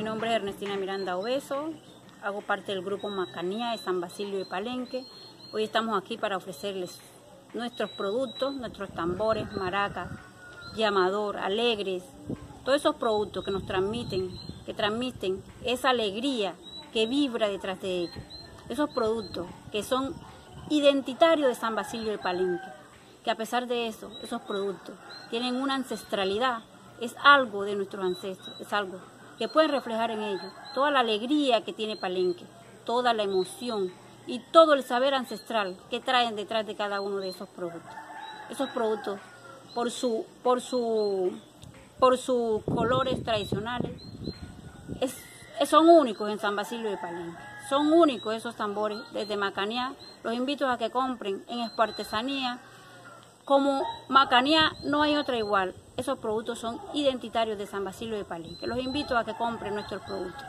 nombre es Ernestina Miranda Obeso, hago parte del grupo Macanía de San Basilio de Palenque. Hoy estamos aquí para ofrecerles nuestros productos, nuestros tambores, maracas, llamador, alegres, todos esos productos que nos transmiten, que transmiten esa alegría que vibra detrás de ellos. Esos productos que son identitarios de San Basilio de Palenque, que a pesar de eso, esos productos tienen una ancestralidad, es algo de nuestros ancestros, es algo que pueden reflejar en ellos toda la alegría que tiene Palenque, toda la emoción y todo el saber ancestral que traen detrás de cada uno de esos productos. Esos productos, por su, por su, por sus colores tradicionales, son únicos en San Basilio de Palenque. Son únicos esos tambores desde Macanía. Los invito a que compren en Espartesanía. Como Macanía no hay otra igual. Esos productos son identitarios de San Basilio de Palenque. Los invito a que compren nuestros productos.